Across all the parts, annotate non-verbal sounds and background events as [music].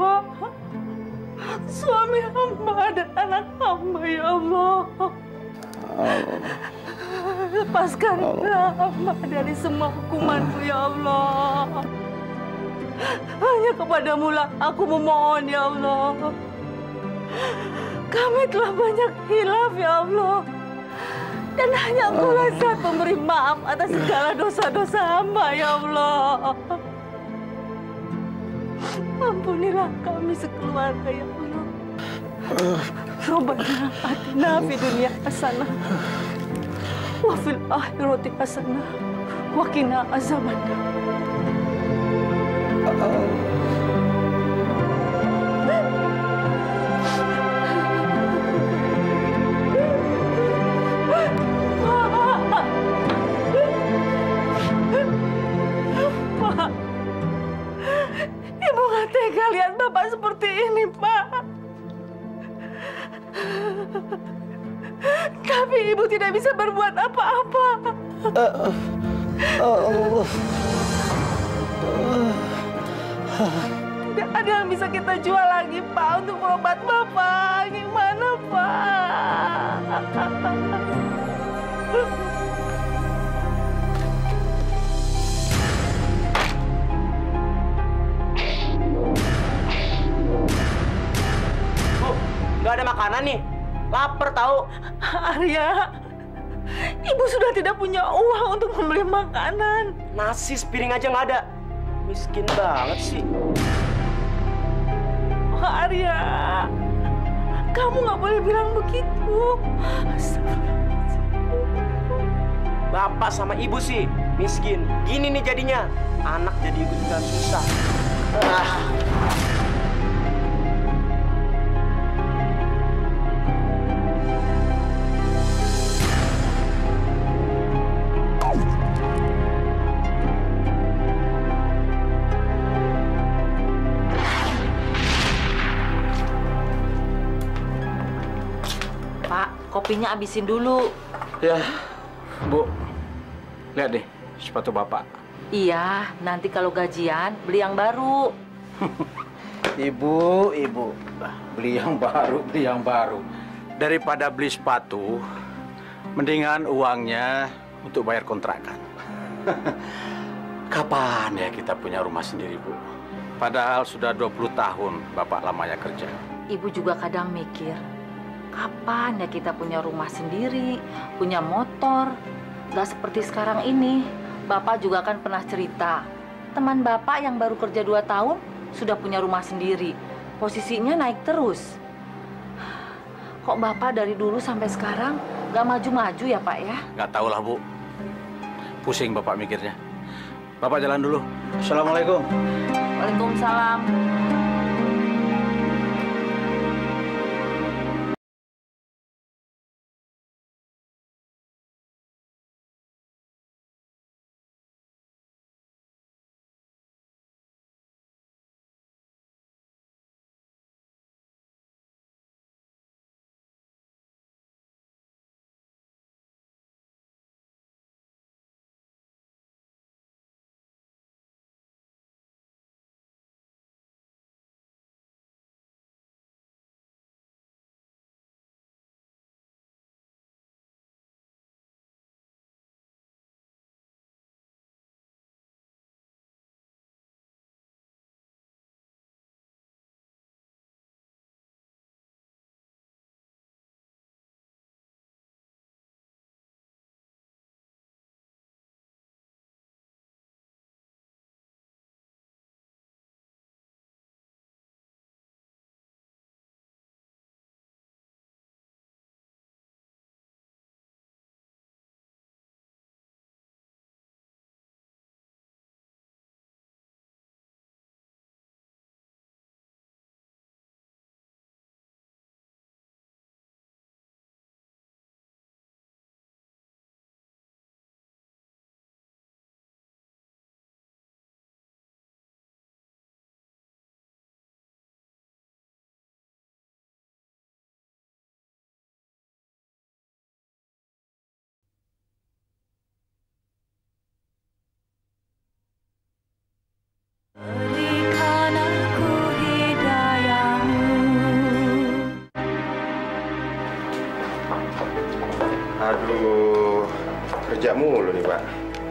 hamba. Suami hamba dan anak hamba, ya Allah. Lepaskanlah hamba dari semua hukumanmu, ya Allah. Hanya kepadamu lah aku memohon, ya Allah. Kami telah banyak hilaf, ya Allah. Dan hanya engkau lah zat pemberi maaf atas segala dosa-dosa hamba, ya Allah. Ampunilah kami sekeluarga, ya Allah. Rabbana atina fi dunia hasanah wa fil akhirati hasanah wa qina azabannar. Pak, tega lihat Bapak seperti ini, Pak. Tapi Ibu tidak bisa berbuat apa-apa. Tidak ada yang bisa kita jual lagi, Pak, untuk berobat Bapak. Gimana, Pak? Nggak ada makanan nih. Lapar tahu. Arya, Ibu sudah tidak punya uang untuk membeli makanan. Nasi sepiring aja nggak ada. Miskin banget sih. Oh, Arya, kamu nggak boleh bilang begitu. Bapak sama ibu sih miskin. Gini nih jadinya. Anak jadi juga susah. Ah. Pak, kopinya abisin dulu. Ya, Bu. Lihat deh, sepatu Bapak. Iya, nanti kalau gajian beli yang baru. [laughs] Ibu, Ibu. Beli yang baru, beli yang baru. Daripada beli sepatu, mendingan uangnya untuk bayar kontrakan. [laughs] Kapan ya kita punya rumah sendiri, Bu? Padahal sudah 20 tahun Bapak lamanya kerja. Ibu juga kadang mikir, kapan ya kita punya rumah sendiri, punya motor. Gak seperti sekarang ini. Bapak juga kan pernah cerita, teman Bapak yang baru kerja dua tahun sudah punya rumah sendiri. Posisinya naik terus. Kok Bapak dari dulu sampai sekarang gak maju-maju ya Pak ya? Nggak tahu lah, Bu. Pusing Bapak mikirnya. Bapak jalan dulu. Assalamualaikum. Waalaikumsalam.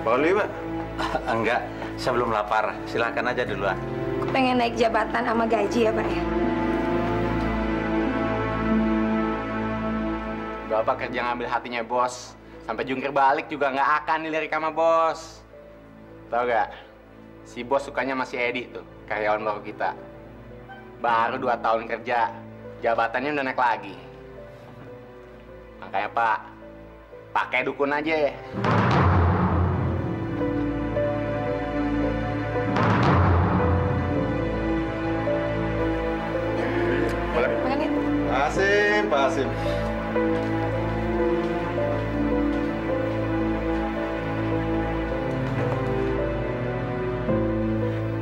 Makan dulu, Pak. [laughs] Enggak, saya belum lapar. Silakan aja duluan. Aku pengen naik jabatan sama gaji ya, Pak ya. Bapak kerja ngambil hatinya bos. Sampai jungkir balik juga nggak akan dilirik sama bos. Tahu gak? Si bos sukanya masih Edi tuh, karyawan baru kita. Baru dua tahun kerja, jabatannya udah naik lagi. Makanya Pak, pakai dukun aja. Boleh? Pasim, pasim.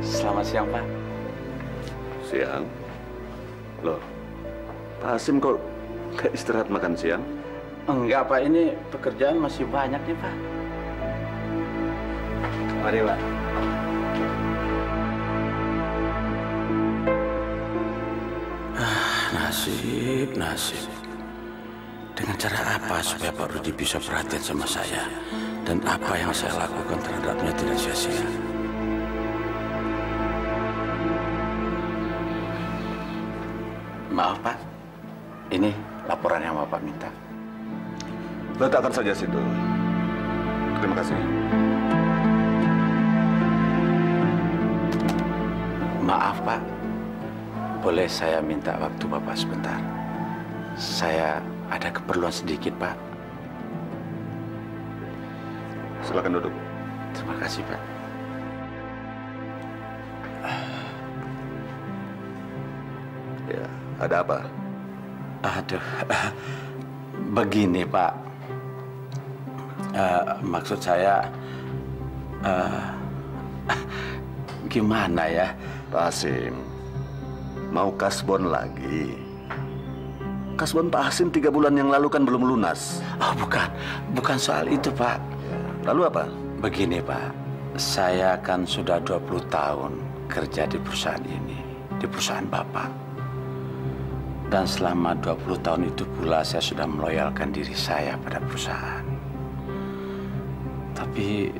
Selamat siang, Pak. Siang? Loh, Pak Hasim kok nggak istirahat makan siang? Enggak, Pak. Ini pekerjaan masih banyak nih, Pak. Mari, Pak. Nasib, nasib. Dengan cara apa supaya Pak Rudi bisa perhatian sama saya? Dan apa yang saya lakukan terhadapnya tidak sia-sia? Maaf, Pak. Ini laporan yang Bapak minta. Letakkan saja situ. Terima kasih. Maaf, Pak. Boleh saya minta waktu Bapak sebentar? Saya ada keperluan sedikit, Pak. Silakan duduk. Terima kasih, Pak. Ya, ada apa? Aduh, begini, Pak. Eh, maksud saya, eh, gimana ya? Pak Hasim, mau kasbon lagi? Kasbon Pak Hasim tiga bulan yang lalu kan belum lunas. Oh, bukan, bukan soal itu, Pak. Lalu apa? Begini, Pak. Saya kan sudah 20 tahun kerja di perusahaan ini, di perusahaan Bapak. Dan selama 20 tahun itu pula saya sudah meloyalkan diri saya pada perusahaan. Tapi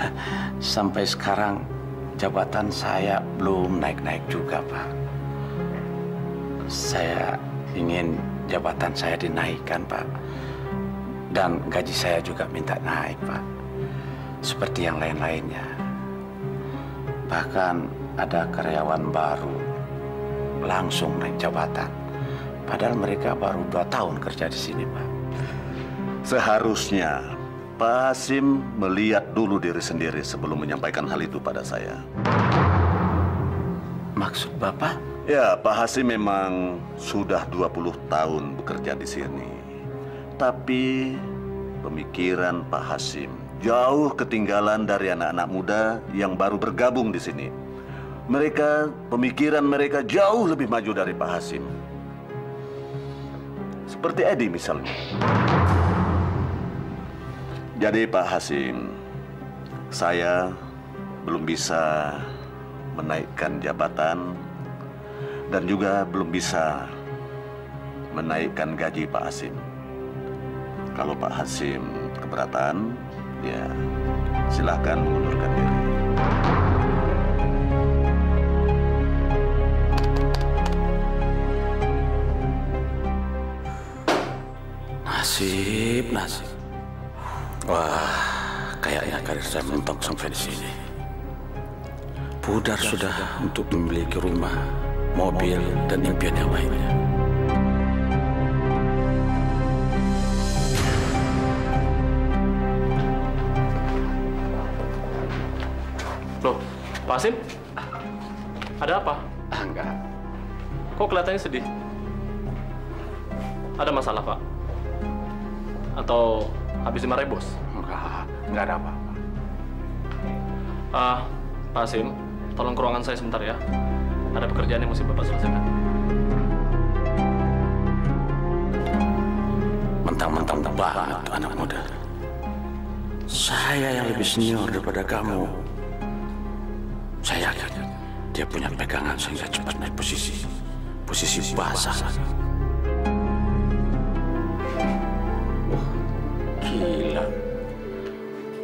[laughs] sampai sekarang jabatan saya belum naik-naik juga, Pak. Saya ingin jabatan saya dinaikkan, Pak. Dan gaji saya juga minta naik, Pak. Seperti yang lain-lainnya. Bahkan ada karyawan baru langsung naik jabatan. Padahal mereka baru dua tahun kerja di sini, Pak. Seharusnya Pak Hasim melihat dulu diri sendiri sebelum menyampaikan hal itu pada saya. Maksud Bapak? Ya, Pak Hasim memang sudah 20 tahun bekerja di sini. Tapi pemikiran Pak Hasim jauh ketinggalan dari anak-anak muda yang baru bergabung di sini. Mereka, pemikiran mereka jauh lebih maju dari Pak Hasim. Seperti Edi misalnya. Jadi Pak Hasim, saya belum bisa menaikkan jabatan dan juga belum bisa menaikkan gaji Pak Hasim. Kalau Pak Hasim keberatan, ya silahkan mengundurkan diri. Nasib, nasib. Wah, kayaknya karir saya mentok sampai di sini. Pudar sudah untuk memiliki rumah, mobil, dan impian yang lainnya. Loh, Pak Asim? Ada apa? Ah, enggak. Kok kelihatannya sedih? Ada masalah, Pak? Atau habis dimarahin bos? Enggak, enggak ada apa-apa. Ah, Pak Asim, tolong ke ruangan saya sebentar ya. Ada pekerjaan yang mesti Bapak selesaikan. Mentang-mentang banget tuh anak muda. Saya yang lebih senior daripada kamu. Saya yakin dia punya pegangan sehingga cepat naik posisi. Posisi basah. Wah, gila.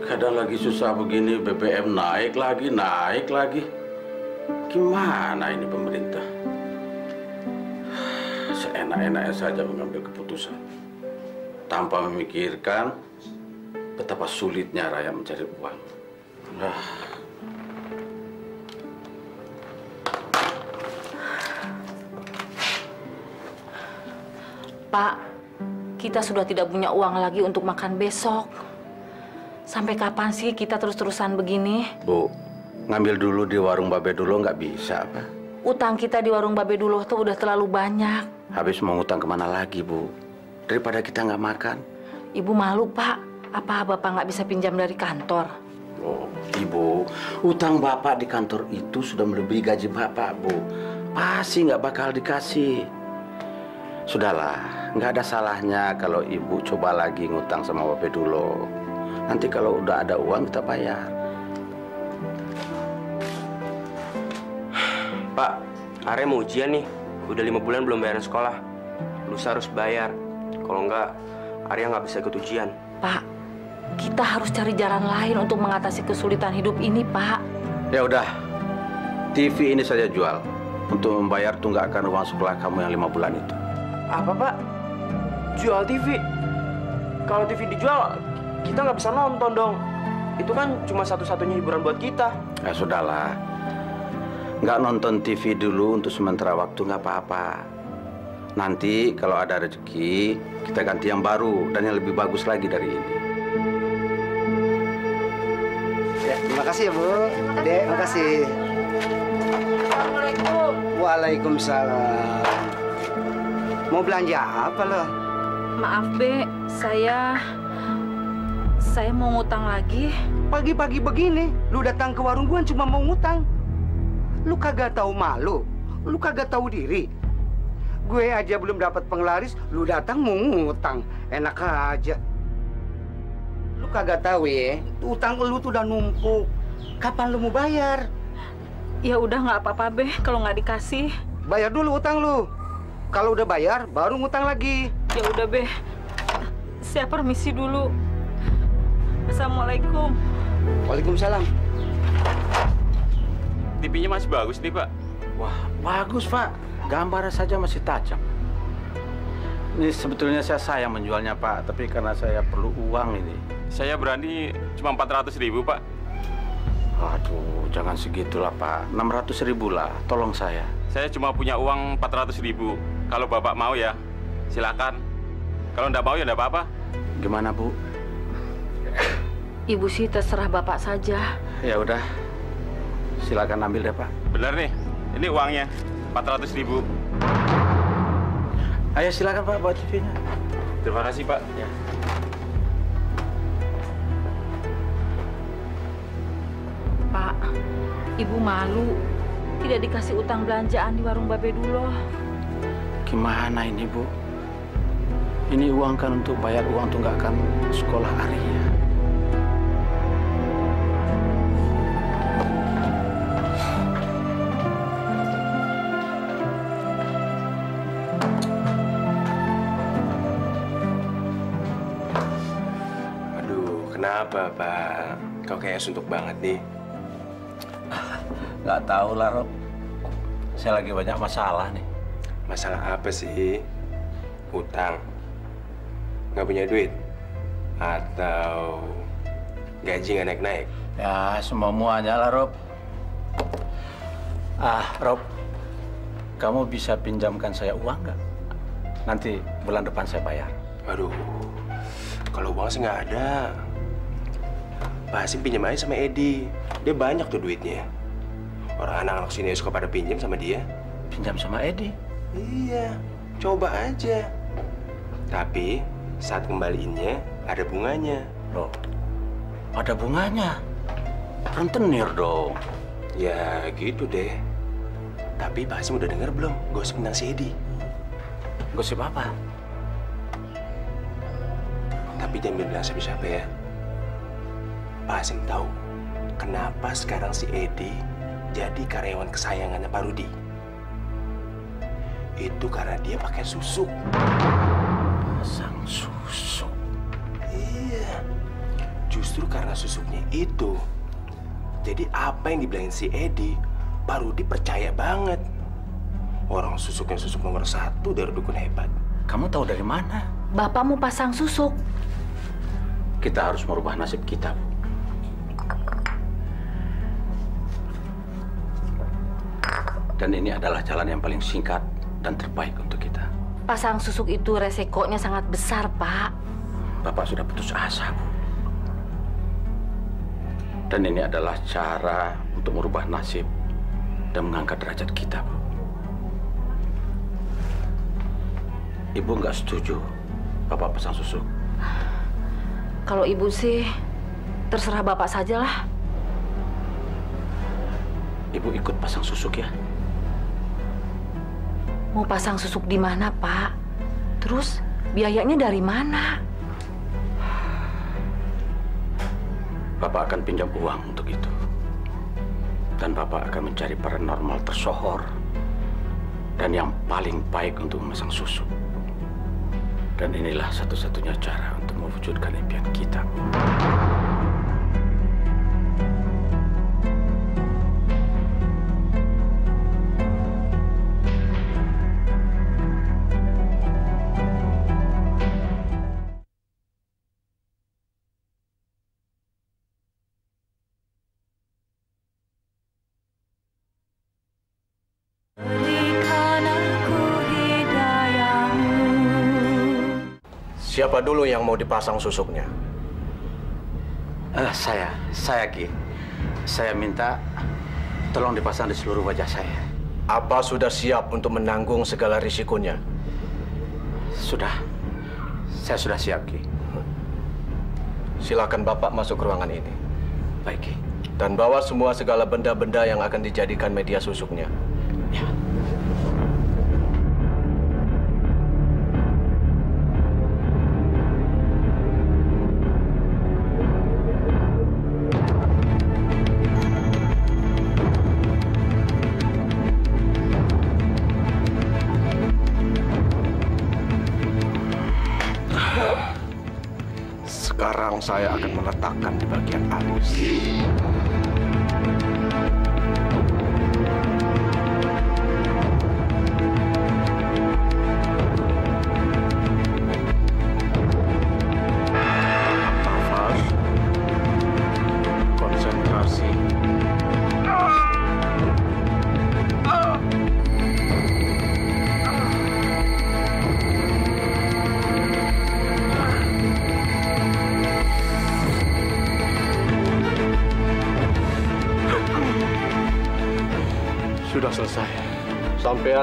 keadaan lagi susah begini, BBM naik lagi, naik lagi. Gimana ini pemerintah? Seenak-enaknya saja mengambil keputusan. Tanpa memikirkan betapa sulitnya rakyat mencari uang. Ah. Pak, kita sudah tidak punya uang lagi untuk makan besok. Sampai kapan sih kita terus-terusan begini? Bu, ngambil dulu di warung Babe dulu nggak bisa apa? Utang kita di warung Babe dulu tuh udah terlalu banyak. Habis mau ngutang ke mana lagi, Bu? Daripada kita nggak makan. Ibu malu, Pak. Apa Bapak nggak bisa pinjam dari kantor? Oh, Ibu, utang Bapak di kantor itu sudah melebihi gaji Bapak, Bu. Pasti nggak bakal dikasih. Sudahlah, nggak ada salahnya kalau Ibu coba lagi ngutang sama Bapak dulu. Nanti kalau udah ada uang kita bayar. Pak, Arya mau ujian nih. Udah lima bulan belum bayaran sekolah. Lusa harus bayar. Kalau enggak, Arya nggak bisa ikut ujian. Pak, kita harus cari jalan lain untuk mengatasi kesulitan hidup ini, Pak. Ya udah, TV ini saja jual untuk membayar tunggakan uang sekolah kamu yang lima bulan itu. Apa, Pak? Jual TV? Kalau TV dijual, kita nggak bisa nonton dong. Itu kan cuma satu-satunya hiburan buat kita. Ya sudahlah, nggak nonton TV dulu untuk sementara waktu nggak apa-apa. Nanti kalau ada rezeki, kita ganti yang baru dan yang lebih bagus lagi dari ini. Ya, terima kasih ya, Bu. Dek, terima kasih. Assalamualaikum. Waalaikumsalam. Mau belanja apa lo? Maaf, Be. Saya... Saya mau ngutang lagi. Pagi-pagi begini, lu datang ke warung gua cuma mau ngutang. Lu kagak tahu malu, lu kagak tahu diri. Gue aja belum dapat penglaris, lu datang mau ngutang. Enak aja. Lu kagak tahu ya, utang lu tuh udah numpuk. Kapan lu mau bayar? Ya udah nggak apa-apa, Be. Kalau nggak dikasih. Bayar dulu utang lu. Kalau udah bayar, baru ngutang lagi. Ya udah, Be. Saya permisi dulu. Assalamualaikum. Waalaikumsalam. TV-nya masih bagus nih, Pak. Wah, bagus Pak. Gambarnya saja masih tajam. Ini sebetulnya saya sayang menjualnya Pak, tapi karena saya perlu uang ini. Saya berani cuma 400 ribu, Pak. Aduh, jangan segitulah Pak. 600 ribu lah, tolong saya. Saya cuma punya uang 400 ribu. Kalau Bapak mau ya, silakan. Kalau nggak mau ya nggak apa-apa. Gimana Bu? Ibu sih terserah Bapak saja. Ya udah, silakan ambil deh Pak. Bener nih, ini uangnya 400 ribu. Ayo silakan Pak buat TV-nya. Terima kasih, Pak. Ya. Pak, Ibu malu. Tidak dikasih utang belanjaan di warung Babe dulu. Gimana ini Bu? Ini uang kan untuk bayar uang tunggakan sekolah Arya. Kenapa, Pak? Kau kayak suntuk banget nih. [laughs] Nggak tahu lah Rob. Saya lagi banyak masalah nih. Masalah apa sih? Utang. Nggak punya duit? Atau gaji nggak naik-naik? Ya, semua-muanya lah, Rob. Ah, Rob. Kamu bisa pinjamkan saya uang nggak? Nanti bulan depan saya bayar. Aduh, kalau uang sih nggak ada. Pak Hasim pinjam aja sama Edi. Dia banyak tuh duitnya. Orang anak-anak sini suka pada pinjam sama dia. Pinjam sama Edi? Iya, coba aja. Tapi saat kembaliinnya ada bunganya. Loh, ada bunganya? Rentenir dong. Ya gitu deh. Tapi Pak Hasim udah denger belum gosip tentang si Edi? Gosip apa? Tapi jangan bilang siapa-siapa ya. Pak Hasim tahu kenapa sekarang si Edi jadi karyawan kesayangannya Pak Rudi. Itu karena dia pakai susu. Sang susu. Iya. justru karena susuknya itu. Jadi apa yang dibilangin si Edi, Pak Rudi percaya banget. Orang susuknya susuk nomor satu dari dukun hebat. Kamu tahu dari mana? Bapak mau pasang susuk. Kita harus merubah nasib kita, Bu. Dan ini adalah jalan yang paling singkat dan terbaik untuk kita. Pasang susuk itu resikonya sangat besar, Pak. Bapak sudah putus asa, Bu. Dan ini adalah cara untuk merubah nasib dan mengangkat derajat kita, Bu. Ibu nggak setuju Bapak pasang susuk. Kalau ibu sih, terserah Bapak sajalah. Ibu ikut pasang susuk ya. Mau pasang susuk di mana, Pak? Terus biayanya dari mana? Bapak akan pinjam uang untuk itu. Dan Bapak akan mencari paranormal tersohor dan yang paling baik untuk memasang susuk. Dan inilah satu-satunya cara untuk mewujudkan impian kita. Siapa dulu yang mau dipasang susuknya? Eh, saya, saya Ki. Saya minta tolong dipasang di seluruh wajah saya. Apa sudah siap untuk menanggung segala risikonya? Sudah. Saya sudah siap, Ki. Silakan Bapak masuk ke ruangan ini. Baik, Ki. Dan bawa semua segala benda-benda yang akan dijadikan media susuknya. Saya akan meletakkan di bagian alis.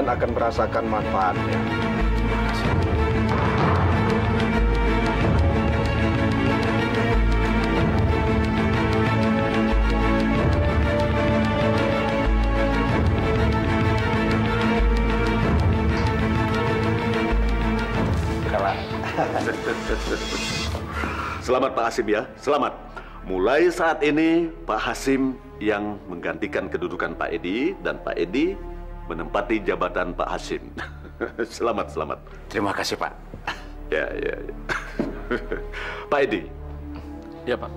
Sampean akan merasakan manfaatnya. Selamat Pak Hasim ya, selamat. Mulai saat ini Pak Hasim yang menggantikan kedudukan Pak Edi dan Pak Edi menempati jabatan Pak Hasim. [laughs] selamat, selamat. Terima kasih, Pak. Ya, ya, ya. [laughs] Pak Edi. Ya, Pak.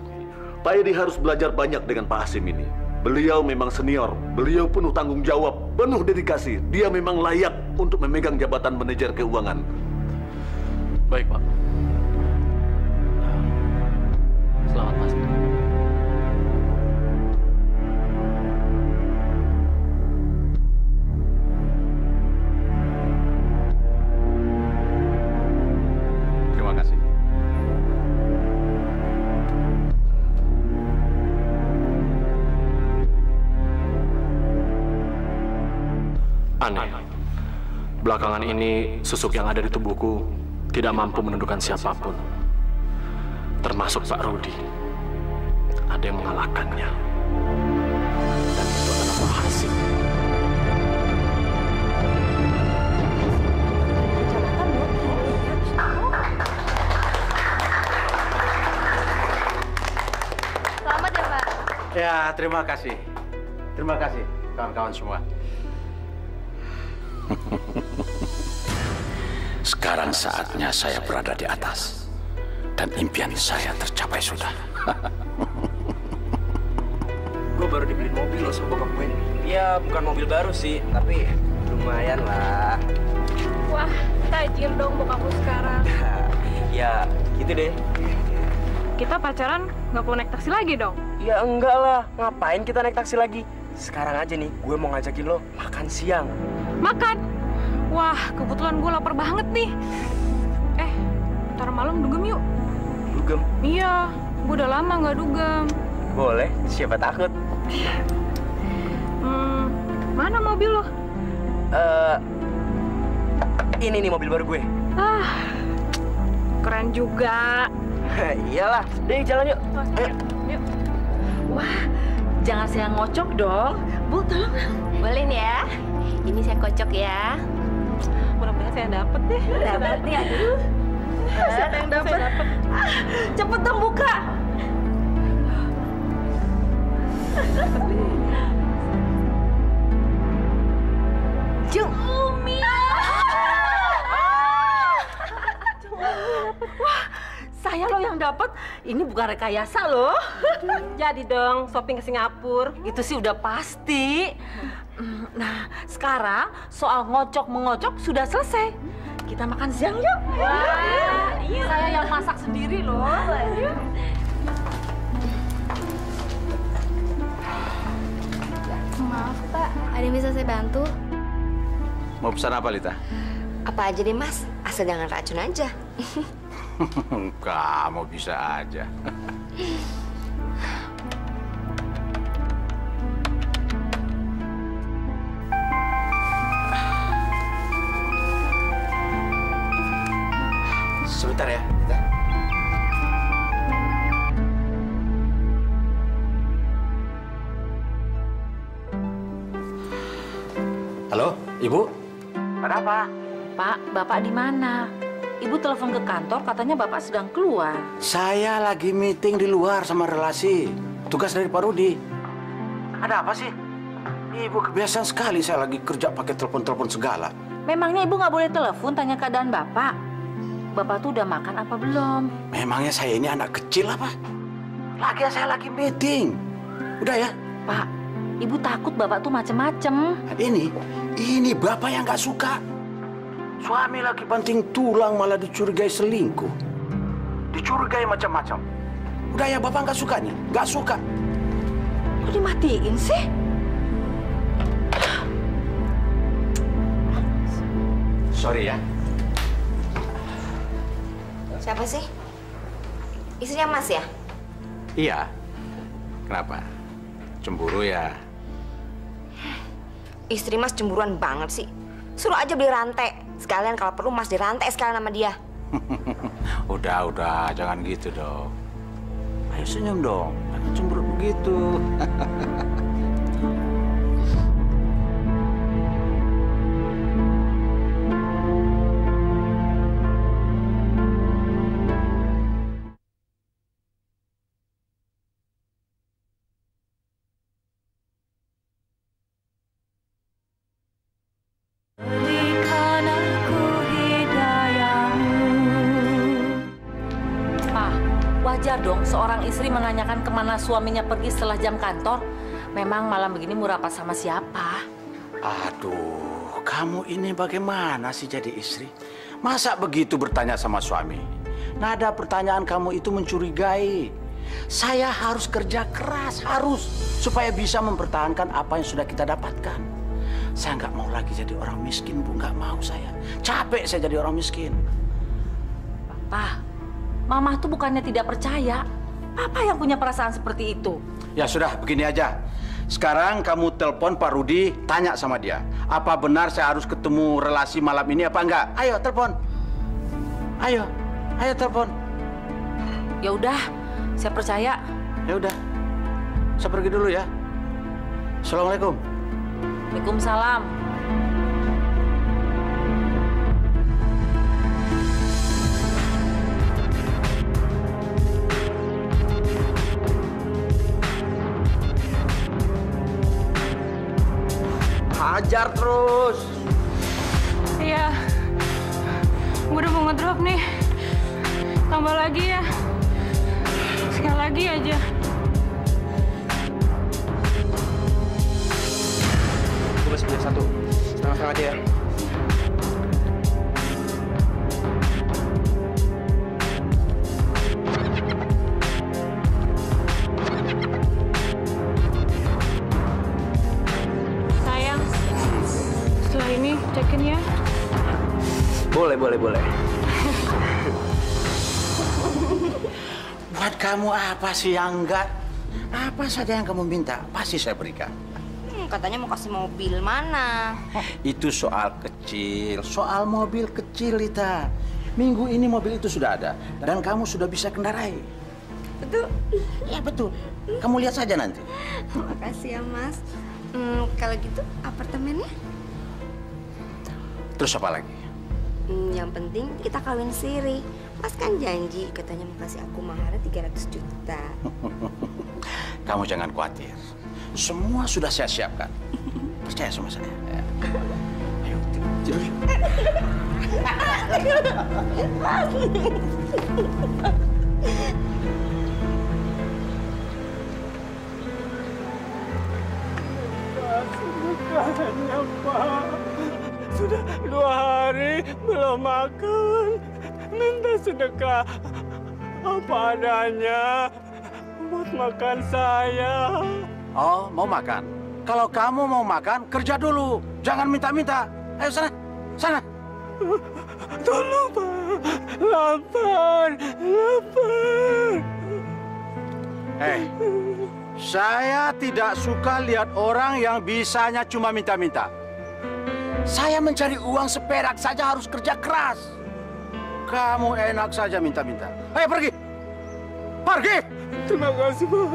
Pak Edi harus belajar banyak dengan Pak Hasim ini. Beliau memang senior, beliau penuh tanggung jawab, penuh dedikasi. Dia memang layak untuk memegang jabatan manajer keuangan. Baik, Pak. Selamat, Mas. Aneh. Belakangan ini susuk yang ada di tubuhku tidak mampu menundukkan siapa pun. Termasuk Pak Rudi. Ada yang mengalahkannya. Dan itu adalah Pak Hasim. Selamat ya, Pak. Ya, terima kasih. Terima kasih, kawan-kawan semua. Sekarang saatnya saya berada di atas. Dan impian saya tercapai sudah. Gue baru dibeliin mobil loh sama bokap gue. Ya bukan mobil baru sih, tapi lumayan lah. Wah, tajir dong bokapmu sekarang. [laughs] ya gitu deh. Kita pacaran nggak perlu naik taksi lagi dong. Ya enggak lah, ngapain kita naik taksi lagi? Sekarang aja nih, gue mau ngajakin lo makan siang. Makan? Wah, kebetulan gue lapar banget nih. Eh, ntar malam dugem yuk. Dugem? Iya, gue udah lama nggak dugem. Boleh, siapa takut? Hmm, mana mobil lo? Eh, ini nih mobil baru gue. Ah, keren juga. [laughs] Iyalah, deh jalan yuk. Ayo. Yuk. Wah, jangan saya ngocok dong. Bu, tolong. Kocok ya. Mudah-mudahan saya dapet deh. Dapat nih, aduh. [laughs] Ada yang dapet. Ah, cepet dong buka. Jung. Umi. Wah, saya loh yang dapat. Ini bukan rekayasa loh. Jadi dong shopping ke Singapura. Itu sih udah pasti. Nah, sekarang soal ngocok mengocok sudah selesai. Kita makan siang yuk. Wah, iya. Saya yang masak sendiri loh. Maaf, Pak. Ada yang bisa saya bantu? Mau pesan apa, Lita? Apa aja deh, Mas. Asal jangan racun aja. [laughs] Kamu bisa aja. Sebentar ya. Halo, Ibu? Ada apa? Pak, Bapak di mana? Ibu telepon ke kantor, katanya Bapak sedang keluar. Saya lagi meeting di luar sama relasi. Tugas dari Pak Rudi. Ada apa sih? Ibu kebiasaan sekali saya lagi kerja pakai telepon-telepon segala. Memangnya Ibu nggak boleh telepon tanya keadaan Bapak? Bapak tuh udah makan apa belum? Memangnya saya ini anak kecil apa? Lagian saya lagi meeting. Udah ya? Pak, Ibu takut Bapak tuh macem-macem. Ini, ini bapak yang nggak suka. Suami lagi banting tulang malah dicurigai selingkuh. Dicurigai macam-macam. Udah ya bapak nggak suka nih, nggak suka. Kok dimatiin sih? Sorry ya. Siapa sih? Istrinya Mas ya? Iya. Kenapa? Cemburu ya? Istri Mas cemburuan banget sih. Suruh aja beli rantai. Sekalian kalau perlu Mas dirantai sekalian sama dia. [laughs] udah, udah, jangan gitu dong. Ayo senyum dong, jangan cemburu begitu. [laughs] seorang istri menanyakan ke mana suaminya pergi setelah jam kantor. Memang malam begini mau rapat sama siapa? Aduh, kamu ini bagaimana sih jadi istri? Masa begitu bertanya sama suami? Nada pertanyaan kamu itu mencurigai. Saya harus kerja keras, harus supaya bisa mempertahankan apa yang sudah kita dapatkan. Saya nggak mau lagi jadi orang miskin, Bu. Nggak mau saya. Capek saya jadi orang miskin. Papa, Mama tuh bukannya tidak percaya. Papa yang punya perasaan seperti itu. Ya sudah, begini aja. Sekarang kamu telepon Pak Rudi, tanya sama dia. Apa benar saya harus ketemu relasi malam ini apa enggak? Ayo, telepon. Ayo, ayo telepon. Ya udah, saya percaya. Ya udah. Saya pergi dulu ya. Assalamualaikum. Waalaikumsalam. Hajar terus. Iya. Gue udah mau ngedrop nih. Tambah lagi ya. Sekali lagi aja. Gue masih punya satu. Setengah-setengah aja ya. Boleh, boleh. Buat kamu apa sih yang enggak? Apa saja yang kamu minta, pasti saya berikan. Hmm, katanya mau kasih mobil mana? Itu soal kecil, soal mobil kecil, Lita. Minggu ini mobil itu sudah ada, dan kamu sudah bisa kendarai. Betul. Ya betul. Kamu lihat saja nanti. Makasih ya Mas. Hmm, kalau gitu apartemennya? Terus apa lagi? Hmm, yang penting kita kawin siri. Mas kan janji katanya mau kasih aku maharnya 300 juta. [laughs] Kamu jangan khawatir. Semua sudah saya siapkan. [laughs] Percaya sama saya. Ya. Ayo, tidur. [laughs] Bukannya, Pak. Sudah dua hari belum makan. Minta sedekah apa adanya buat makan saya. Oh, mau makan? Kalau kamu mau makan, kerja dulu. Jangan minta-minta. Ayo sana, sana. Tolong, Pak. Lapar, lapar. Hei, saya tidak suka lihat orang yang bisanya cuma minta-minta. Saya mencari uang seperak saja harus kerja keras. Kamu enak saja minta-minta. Ayo pergi. Pergi. Terima kasih, Pak.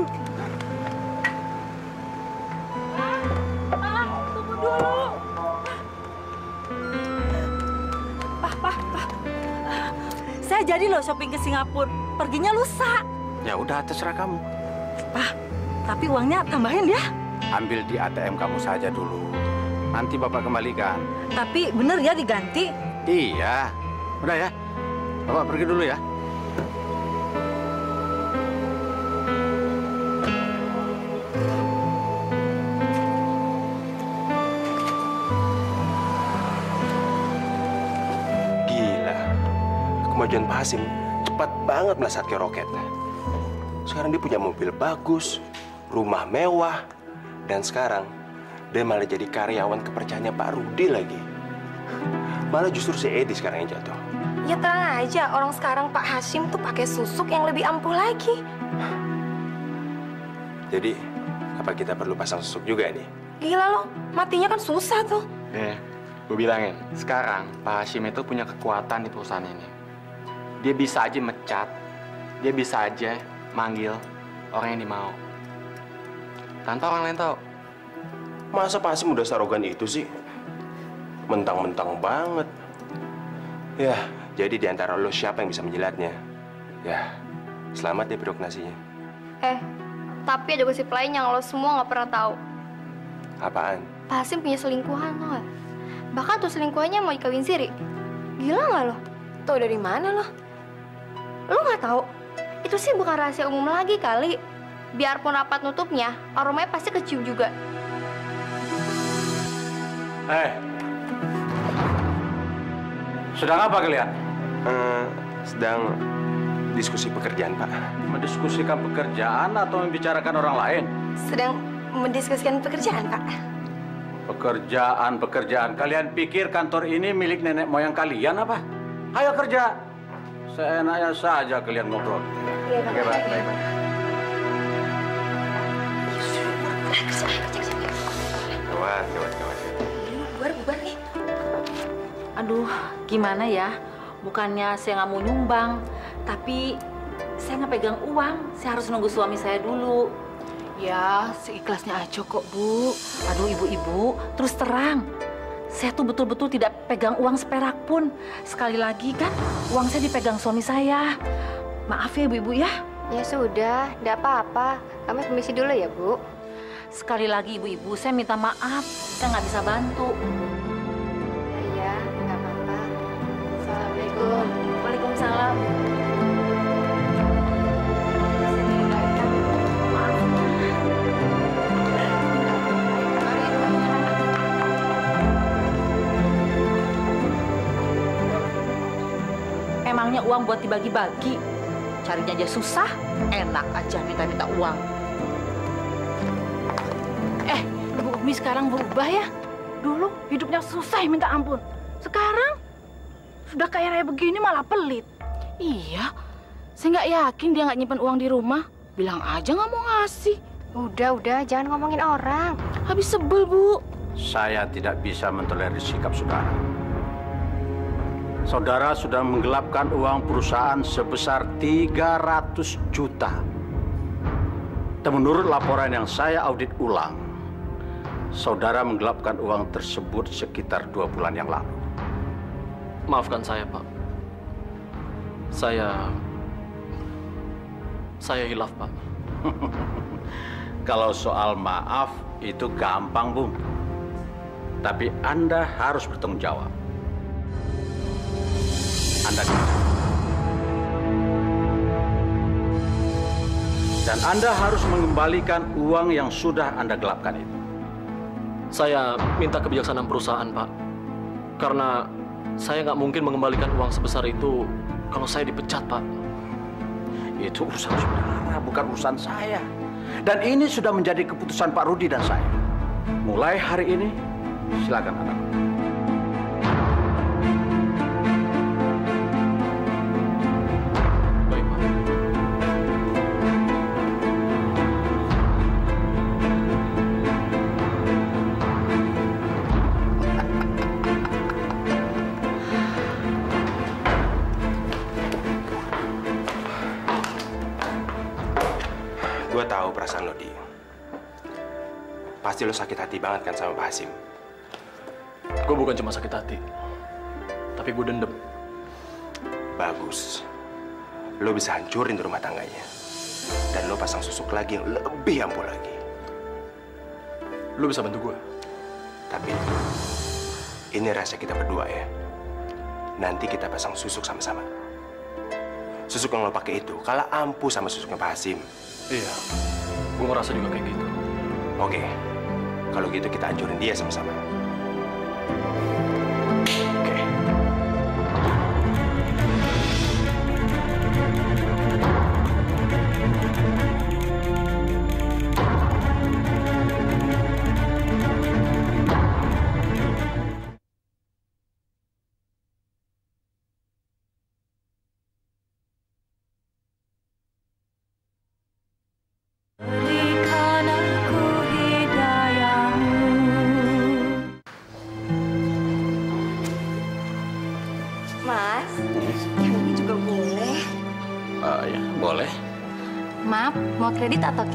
Tunggu dulu. Pak, pak, pak. Saya jadi loh shopping ke Singapura. Perginya lusa. Ya udah terserah kamu. Pak, tapi uangnya tambahin ya. Ambil di ATM kamu saja dulu. Nanti Bapak kembalikan. Tapi bener ya diganti. Iya. Udah ya. Bapak pergi dulu ya. Gila. Kemajuan Pak Hasim cepat banget melesat ke roket. Sekarang dia punya mobil bagus, rumah mewah, dan sekarang dia malah jadi karyawan kepercayaannya Pak Rudi lagi. Malah justru si Edi sekarang yang jatuh. Ya tenang aja, orang sekarang Pak Hashim tuh pakai susuk yang lebih ampuh lagi. Jadi, apa kita perlu pasang susuk juga nih? Gila loh, matinya kan susah tuh. Eh, gue bilangin, sekarang Pak Hashim itu punya kekuatan di perusahaan ini. Dia bisa aja mecat, dia bisa aja manggil orang yang dimau. Tanpa orang lain tahu. Masa Pak Hasim udah sarogan itu sih? Mentang-mentang banget. Ya, jadi di antara lo siapa yang bisa menjilatnya? Ya, selamat ya pedok nasinya. Eh, tapi ada gosip lain yang lo semua nggak pernah tahu. Apaan? Pak Hasim punya selingkuhan, tau nggak? Bahkan tuh selingkuhannya mau dikawin siri. Gila nggak lo? Tuh dari mana lo? Lo nggak tahu? Itu sih bukan rahasia umum lagi kali. Biarpun rapat nutupnya, aromanya pasti kecium juga. Eh. Sedang apa kalian? Eh, sedang diskusi pekerjaan, Pak. Mendiskusikan pekerjaan atau membicarakan orang lain? Sedang mendiskusikan pekerjaan, Pak. Pekerjaan, pekerjaan. Kalian pikir kantor ini milik nenek moyang kalian apa? Ayo kerja. Seenaknya saja kalian ngobrol. Iya, Oke, Pak. Baik, Pak. Gawat, gawat, gawat. Aduh, gimana ya? Bukannya saya nggak mau nyumbang, tapi saya nggak pegang uang. Saya harus nunggu suami saya dulu. Ya, seikhlasnya aja kok, Bu. Aduh, ibu-ibu, terus terang. Saya tuh betul-betul tidak pegang uang seperak pun. Sekali lagi kan, uang saya dipegang suami saya. Maaf ya, ibu-ibu ya. Ya sudah, nggak apa-apa. Kami permisi dulu ya, Bu. Sekali lagi, ibu-ibu, saya minta maaf. Saya nggak bisa bantu. Emangnya uang buat dibagi-bagi? Carinya aja susah, enak aja minta-minta uang. Eh, Bu Umi sekarang berubah ya? Dulu hidupnya susah ya, minta ampun. Sekarang sudah kaya raya begini malah pelit. Iya, saya nggak yakin dia nggak nyimpen uang di rumah. Bilang aja nggak mau ngasih. Udah, udah, jangan ngomongin orang. Habis sebel, Bu. Saya tidak bisa mentolerir sikap saudara. Saudara sudah menggelapkan uang perusahaan sebesar 300 juta. Dan menurut laporan yang saya audit ulang, saudara menggelapkan uang tersebut sekitar dua bulan yang lalu. Maafkan saya, Pak. Saya... Saya hilaf, Pak. [laughs] Kalau soal maaf itu gampang, Bung. Tapi Anda harus bertanggung jawab. Anda Dan Anda harus mengembalikan uang yang sudah Anda gelapkan itu. Saya minta kebijaksanaan perusahaan, Pak. Karena saya nggak mungkin mengembalikan uang sebesar itu kalau saya dipecat, Pak. Itu urusan saudara, bukan urusan saya. Dan ini sudah menjadi keputusan Pak Rudi dan saya. Mulai hari ini, silakan anak. Pasti lo sakit hati banget kan sama Pak Hasim. Gue bukan cuma sakit hati, tapi gue dendam. Bagus. Lo bisa hancurin rumah tangganya. Dan lo pasang susuk lagi yang lebih ampuh lagi. Lo bisa bantu gue. Tapi ini rahasia kita berdua ya. Nanti kita pasang susuk sama-sama. Susuk yang lo pakai itu kalah ampuh sama susuknya Pak Hasim. Iya, gue ngerasa juga kayak gitu. Oke, kalau gitu kita hancurin dia sama-sama. Oke.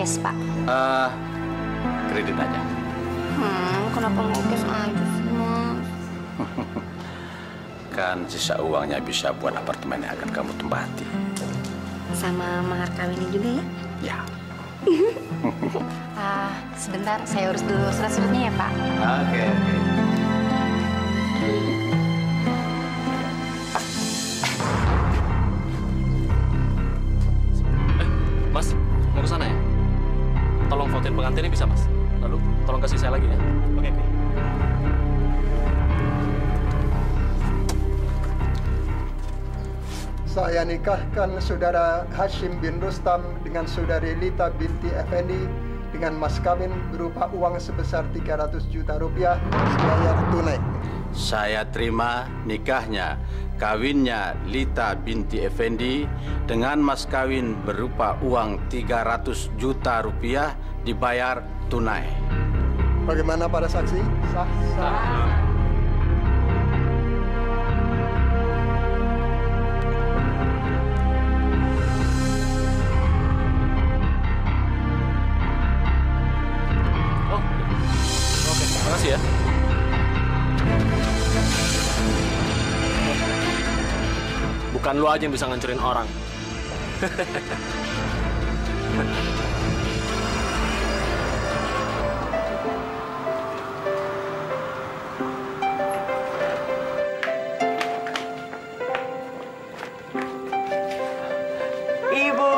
Cash, Pak? Eh, kredit aja. Hmm, kenapa mau cash aja sih, Mas? [laughs] Kan sisa uangnya bisa buat apartemen yang akan kamu tempati. Sama mahar kawinnya juga ya? Ya. [laughs] Ah, sebentar, saya urus dulu surat-suratnya ya, Pak. Oke, oke. Mas, Saya nikahkan saudara Hashim bin Rustam dengan saudari Lita binti Effendi dengan mas kawin berupa uang sebesar 300 juta rupiah dibayar tunai. Saya terima nikahnya, kawinnya Lita binti Effendi dengan mas kawin berupa uang 300 juta rupiah dibayar tunai. Bagaimana para saksi? Sah. Sah. Makasih ya. Bukan lo aja yang bisa ngancurin orang. [laughs] Ibu.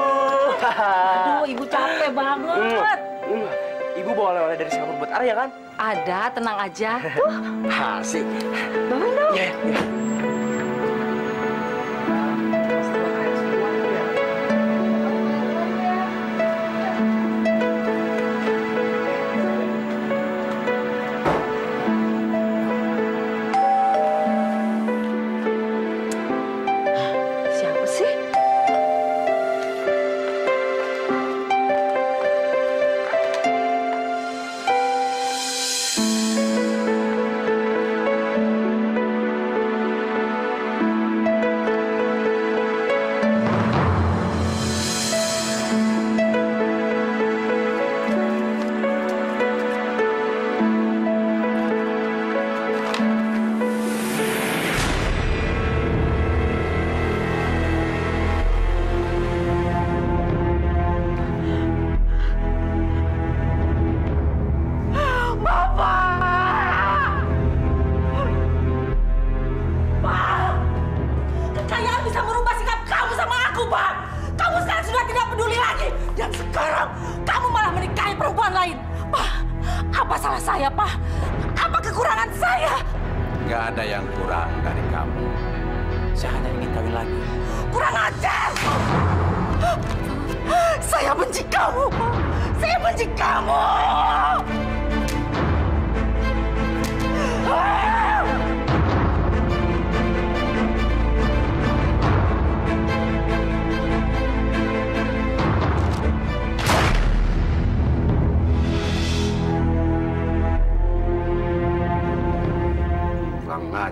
Aduh, ibu capek banget. Hmm, Ibu bawa oleh-oleh dari Singapura buat Arya kan? Ada, tenang aja. Tuh, Asik. bawa dong. Ya, ya.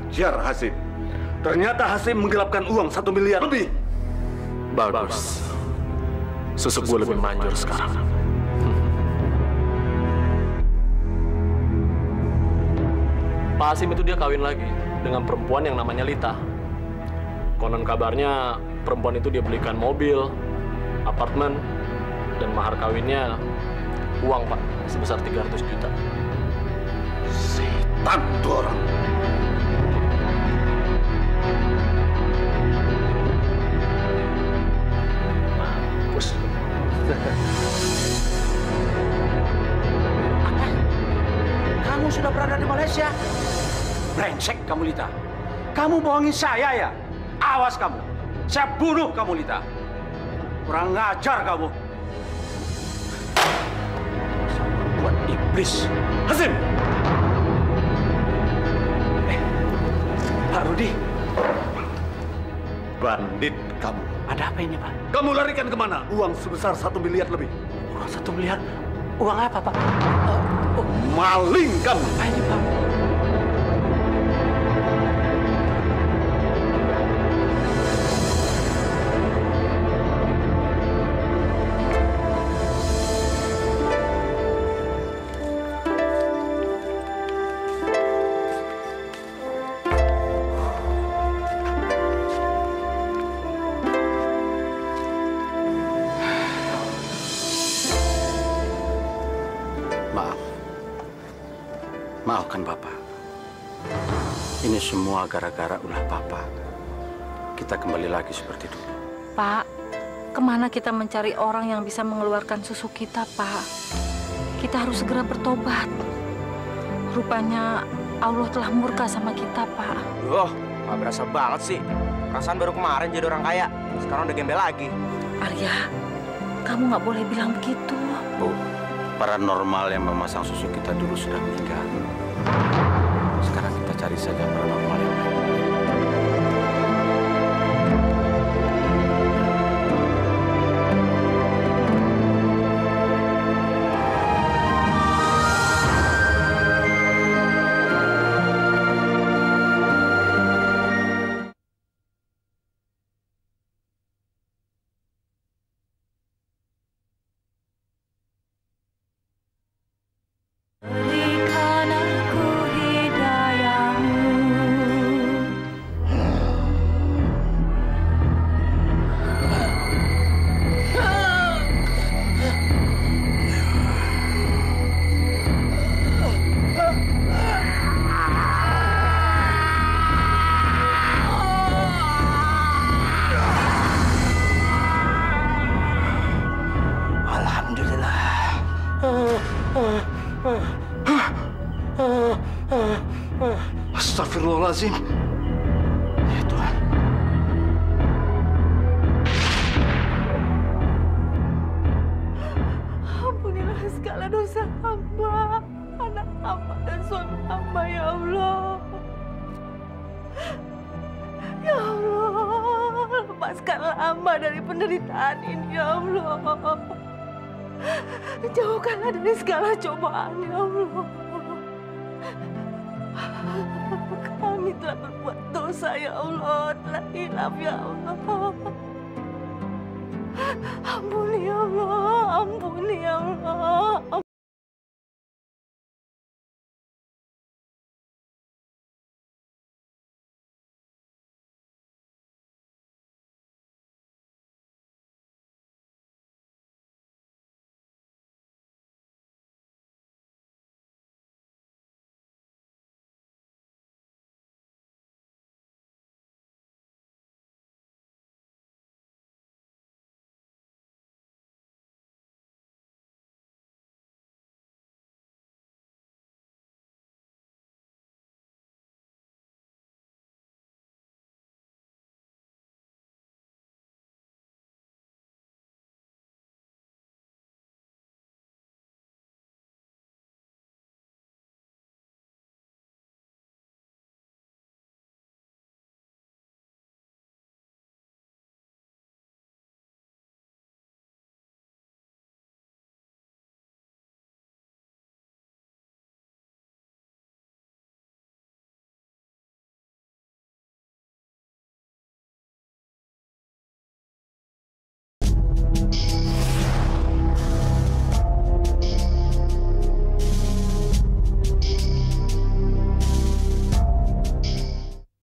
Ngajar Hasim. Ternyata Hasim menggelapkan uang satu miliar lebih. Bagus. Susuk gue lebih manjur sekarang. Pak Hasim itu dia kawin lagi dengan perempuan yang namanya Lita. Konon kabarnya perempuan itu dia belikan mobil, apartemen, dan mahar kawinnya uang pak sebesar 300 juta. Setan tuh orang. Kamu sudah berada di Malaysia. Brengsek kamu, Lita. Kamu bohongin saya ya? Awas kamu. Saya bunuh kamu, Lita. Kurang ngajar kamu. Buat iblis. Hasim! Pak Rudi. Bandit kamu. Ada apa ini, Pak? Kamu larikan ke mana? Uang sebesar satu miliar lebih. Uang satu miliar? Uang apa, Pak? Maling kamu. Apa ini, Pak? Semua gara-gara ulah Bapak. Kita kembali lagi seperti dulu. Pak, ke mana kita mencari orang yang bisa mengeluarkan susu kita, Pak? Kita harus segera bertobat. Rupanya Allah telah murka sama kita, Pak. Loh, nggak berasa banget sih. Perasaan baru kemarin jadi orang kaya. Sekarang udah gembel lagi. Arya, kamu nggak boleh bilang begitu. Bu, paranormal yang memasang susu kita dulu sudah meninggal. Sekarang kita cari saja paranormal segala